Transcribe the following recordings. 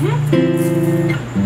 The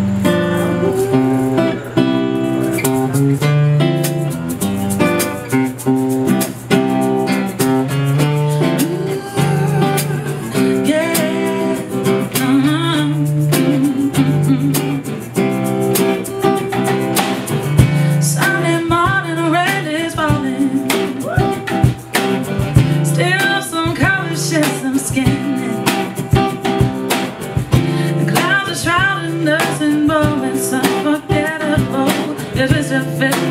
in moments unforgettable. It's just a fit